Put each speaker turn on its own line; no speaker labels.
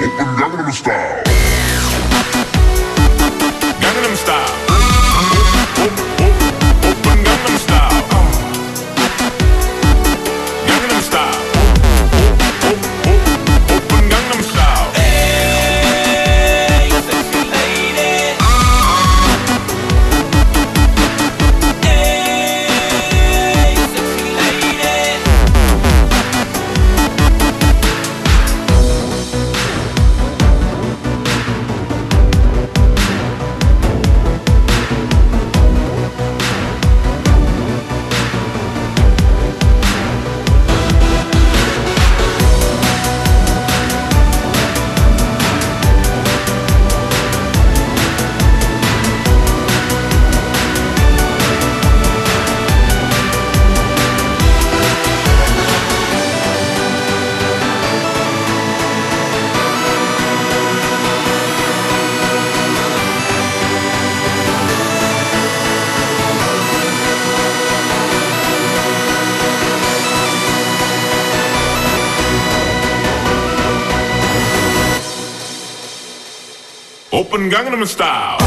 Gangnam Style.
Open Gangnam Style.